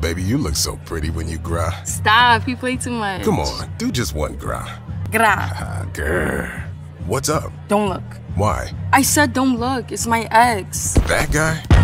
Baby, you look so pretty when you cry. Stop, you play too much. Come on, do just one cry. Gra. Ah, girl. What's up? Don't look. Why? I said don't look. It's my ex. That guy?